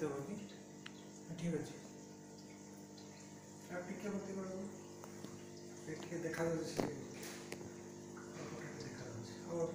দেবো আমি হ্যাঁ, ঠিক আছে। আপনি কে বলতে পারব? আপনাকে দেখা যাচ্ছে দেখা যাচ্ছে আবার